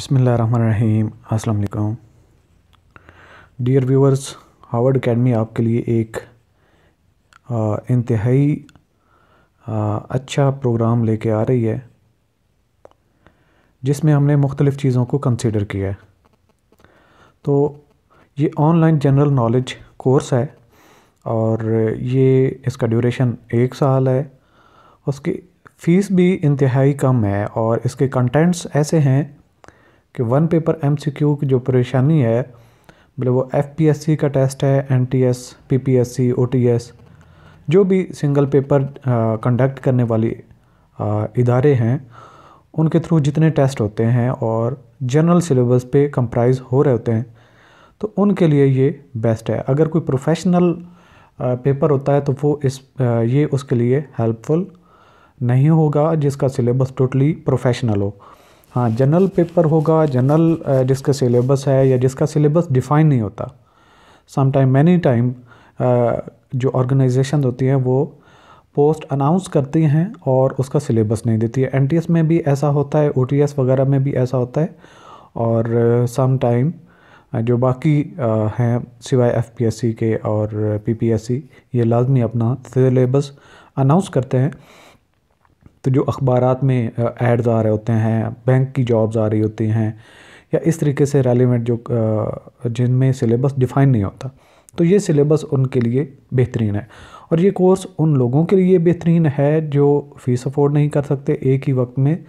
बसमीम अल्लाम dear viewers Harvard academy आपके लिए एक इंतहाई अच्छा प्रोग्राम लेके आ रही है, जिसमें हमने मुख्तलिफ़ चीज़ों को कंसिडर किया है। तो ये ऑनलाइन जनरल नॉलेज कोर्स है, और ये इसका ड्यूरेशन एक साल है। उसकी फ़ीस भी इंतहाई कम है, और इसके कंटेंट्स ऐसे हैं कि वन पेपर एमसीक्यू की जो परेशानी है बोले वो एफपीएससी का टेस्ट है एनटीएस पीपीएससी ओटीएस जो भी सिंगल पेपर कंडक्ट करने वाली आ, इदारे हैं उनके थ्रू जितने टेस्ट होते हैं और जनरल सिलेबस पे कंप्राइज हो रहे होते हैं तो उनके लिए ये बेस्ट है। अगर कोई प्रोफेशनल पेपर होता है तो वो इस ये उसके लिए हेल्पफुल नहीं होगा जिसका सिलेबस टोटली प्रोफेशनल हो। हाँ जनरल पेपर होगा जनरल जिसका सिलेबस है या जिसका सिलेबस डिफ़ाइन नहीं होता। सम टाइम मैनी टाइम जो ऑर्गेनाइजेशन होती हैं, वो पोस्ट अनाउंस करती हैं और उसका सिलेबस नहीं देती है। एनटीएस में भी ऐसा होता है ओटीएस वगैरह में भी ऐसा होता है। और सम टाइम जो बाकी हैं, सिवाय एफपीएससी के और पी ये लाजमी अपना सिलेबस अनाउंस करते हैं। तो जो अखबार में एड्स आ रहे होते हैं बैंक की जॉब्स आ रही होती हैं या इस तरीके से रेलिवेंट जो जिनमें सिलेबस डिफ़ाइन नहीं होता तो ये सिलेबस उनके लिए बेहतरीन है। और ये कोर्स उन लोगों के लिए बेहतरीन है जो फ़ीस अफोर्ड नहीं कर सकते एक ही वक्त में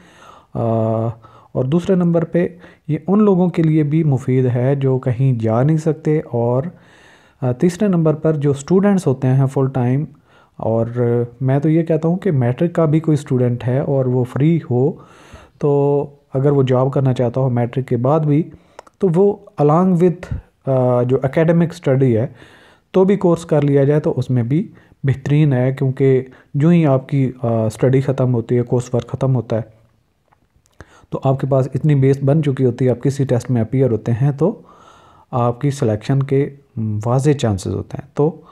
आ, और दूसरे नंबर पे ये उन लोगों के लिए भी मुफीद है जो कहीं जा नहीं सकते और तीसरे नंबर पर जो स्टूडेंट्स होते हैं फुल टाइम और मैं तो ये कहता हूँ कि मैट्रिक का भी कोई स्टूडेंट है और वो फ्री हो तो अगर वो जॉब करना चाहता हो मैट्रिक के बाद भी तो वो अलॉन्ग विथ जो एकेडमिक स्टडी है तो भी कोर्स कर लिया जाए तो उसमें भी बेहतरीन है, क्योंकि जो ही आपकी स्टडी ख़त्म होती है कोर्स वर्क ख़त्म होता है तो आपके पास इतनी बेस बन चुकी होती है आप किसी टेस्ट में अपीयर होते हैं तो आपकी सिलेक्शन के वाज चांसेस होते हैं। तो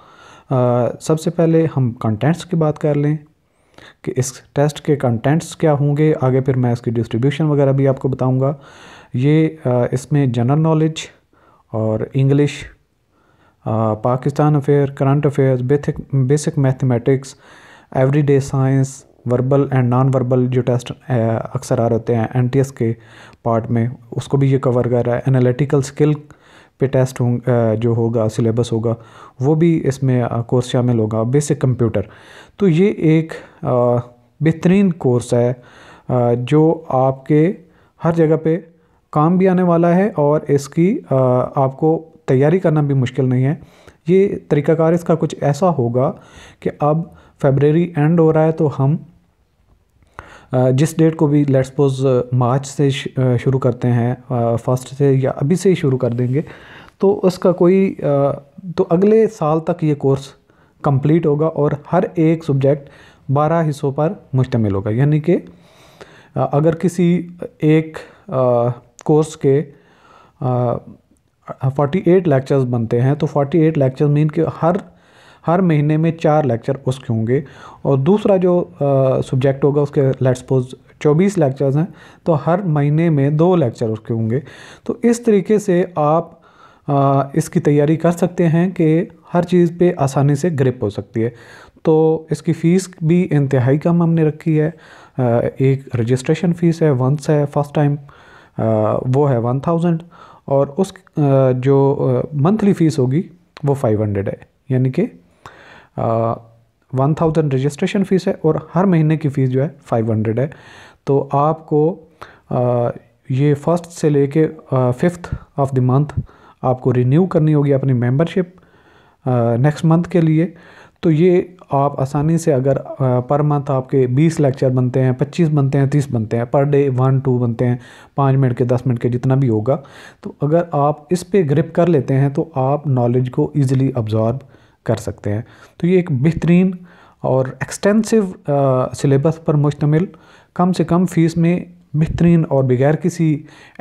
सबसे पहले हम कंटेंट्स की बात कर लें कि इस टेस्ट के कंटेंट्स क्या होंगे। आगे फिर मैं इसकी डिस्ट्रीब्यूशन वगैरह भी आपको बताऊँगा। ये इसमें जनरल नॉलेज और English Pakistan affair current affairs basic basic mathematics everyday science verbal and non verbal जो टेस्ट अक्सर आ रहे हैं एनटीएस के पार्ट में, उसको भी ये कवर कर रहा है। एनालिटिकल स्किल पे टेस्ट हों जो होगा सिलेबस होगा, वो भी इसमें कोर्स शामिल होगा बेसिक कंप्यूटर तो ये एक बेहतरीन कोर्स है जो आपके हर जगह पे काम भी आने वाला है और इसकी आपको तैयारी करना भी मुश्किल नहीं है। ये तरीक़ाकार इसका कुछ ऐसा होगा कि अब फेबररी एंड हो रहा है तो हम जिस डेट को भी लेट्स सपोज़ मार्च से शुरू करते हैं फ़र्स्ट से या अभी से ही शुरू कर देंगे तो उसका कोई तो अगले साल तक ये कोर्स कंप्लीट होगा और हर एक सब्जेक्ट बारह हिस्सों पर मुश्तमिल होगा। यानी कि अगर किसी एक कोर्स के फोर्टी एट लेक्चर्स बनते हैं तो फोर्टी एट लेक्चर्स मीन कि हर हर महीने में चार लेक्चर उसके होंगे और दूसरा जो सब्जेक्ट होगा उसके लेट्स सपोज़ चौबीस लेक्चर्स हैं तो हर महीने में दो लेक्चर उसके होंगे। तो इस तरीके से आप आ, इसकी तैयारी कर सकते हैं कि हर चीज़ पे आसानी से ग्रिप हो सकती है। तो इसकी फ़ीस भी इंतहाई कम हमने रखी है। आ, एक रजिस्ट्रेशन फ़ीस है वंस है फ़र्स्ट टाइम वो है वन थाउज़ेंड और उस जो मंथली फ़ीस होगी वो फाइव हंड्रेड है। यानी कि वन थाउज़ेंड रजिस्ट्रेशन फ़ीस है और हर महीने की फ़ीस जो है फाइव हंड्रेड है। तो आपको आ, ये फ़र्स्ट से लेके फिफ्थ ऑफ़ द मंथ आपको रिन्यू करनी होगी अपनी मेंबरशिप नेक्स्ट मंथ के लिए। तो ये आप आसानी से अगर पर मंथ आपके 20 लेक्चर बनते हैं 25 बनते हैं 30 बनते हैं पर डे वन टू बनते हैं पाँच मिनट के दस मिनट के जितना भी होगा। तो अगर आप इस पे ग्रिप कर लेते हैं तो आप नॉलेज को ईज़िली अब्ज़ॉर्ब कर सकते हैं। तो ये एक बेहतरीन और एक्सटेंसिव सिलेबस पर मुश्तमिल, कम से कम फ़ीस में बेहतरीन और बगैर किसी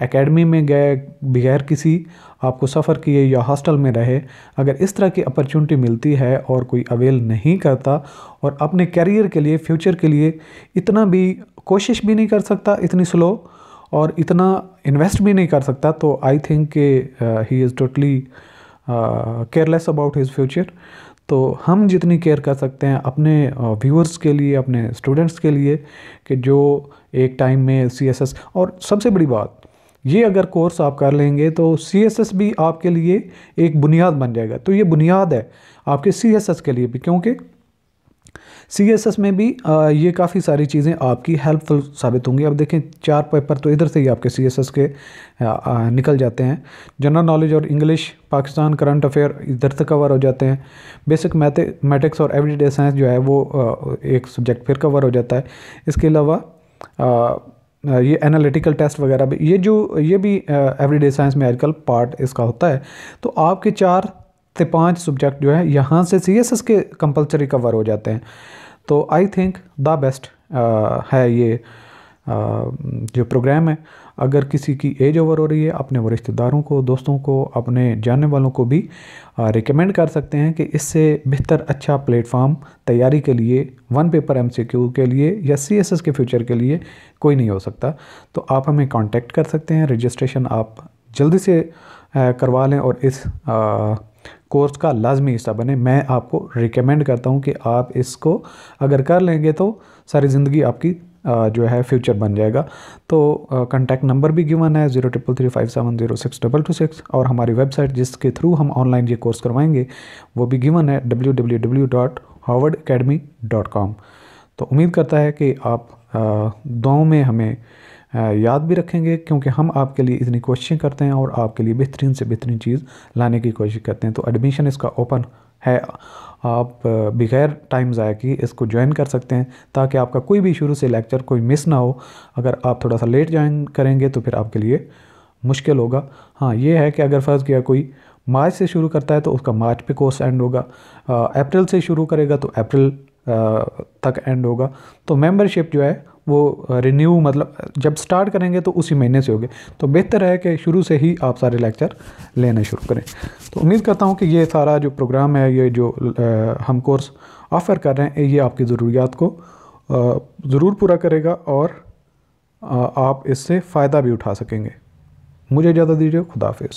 एकेडमी में गए, बगैर किसी आपको सफ़र किए या हॉस्टल में रहे, अगर इस तरह की अपॉर्चुनिटी मिलती है और कोई अवेल नहीं करता और अपने कैरियर के लिए फ्यूचर के लिए इतना भी कोशिश भी नहीं कर सकता, इतनी स्लो और इतना इन्वेस्ट भी नहीं कर सकता तो आई थिंक के he is totally careless about his future तो हम जितनी केयर कर सकते हैं अपने व्यूअर्स के लिए, अपने स्टूडेंट्स के लिए, कि जो एक टाइम में सीएसएस और सबसे बड़ी बात, ये अगर कोर्स आप कर लेंगे तो सीएसएस भी आपके लिए एक बुनियाद बन जाएगा। तो ये बुनियाद है आपके सीएसएस के लिए भी, क्योंकि सी एस एस में भी आ, ये काफ़ी सारी चीज़ें आपकी हेल्पफुल साबित होंगी। अब देखें चार पेपर तो इधर से ही आपके सी एस एस के आ, आ, निकल जाते हैं। जनरल नॉलेज और इंग्लिश पाकिस्तान करंट अफेयर इधर से कवर हो जाते हैं। बेसिक मैथमेटिक्स और एवरीडे साइंस जो है वो आ, एक सब्जेक्ट फिर कवर हो जाता है। इसके अलावा ये एनालिटिकल टेस्ट वगैरह भी ये जो ये भी एवरीडे साइंस में आजकल पार्ट इसका होता है। तो आपके चार से पाँच सब्जेक्ट जो है यहाँ से सी एस एस के कंपलसरी कवर हो जाते हैं। तो आई थिंक द बेस्ट है ये uh, जो प्रोग्राम है। अगर किसी की एज ओवर हो रही है अपने वो रिश्तेदारों को दोस्तों को अपने जानने वालों को भी रिकमेंड uh, कर सकते हैं कि इससे बेहतर अच्छा प्लेटफॉर्म तैयारी के लिए one paper M C Q के लिए या सी एस एस के फ्यूचर के लिए कोई नहीं हो सकता। तो आप हमें कांटेक्ट कर सकते हैं। रजिस्ट्रेशन आप जल्दी से uh, करवा लें और इस कोर्स का लाजमी हिस्सा बने। मैं आपको रिकमेंड करता हूँ कि आप इसको अगर कर लेंगे तो सारी ज़िंदगी आपकी जो है फ्यूचर बन जाएगा। तो कॉन्टैक्ट नंबर भी गिवन है zero triple three five seven zero six double two six और हमारी वेबसाइट जिसके थ्रू हम ऑनलाइन ये कोर्स करवाएँगे, वो भी गिवन है W W W dot Harvard academy dot com तो उम्मीद करता है कि आप दोनों में हमें याद भी रखेंगे क्योंकि हम आपके लिए इतनी कोशिशें करते हैं और आपके लिए बेहतरीन से बेहतरीन चीज़ लाने की कोशिश करते हैं। तो एडमिशन इसका ओपन है। आप बगैर टाइम ज़ाया कि इसको ज्वाइन कर सकते हैं ताकि आपका कोई भी शुरू से लेक्चर कोई मिस ना हो। अगर आप थोड़ा सा लेट ज्वाइन करेंगे तो फिर आपके लिए मुश्किल होगा। हाँ ये है कि अगर फ़र्ज़ किया कोई मार्च से शुरू करता है तो उसका मार्च पे कोर्स एंड होगा। अप्रैल से शुरू करेगा तो अप्रैल तक एंड होगा। तो मेंबरशिप जो है वो रिन्यू मतलब जब स्टार्ट करेंगे तो उसी महीने से होगे। तो बेहतर है कि शुरू से ही आप सारे लेक्चर लेना शुरू करें। तो उम्मीद करता हूँ कि ये सारा जो प्रोग्राम है, ये जो हम कोर्स ऑफ़र कर रहे हैं, ये आपकी ज़रूरियात को ज़रूर पूरा करेगा और आप इससे फ़ायदा भी उठा सकेंगे। मुझे इजाज़त दीजिए खुदाफिज़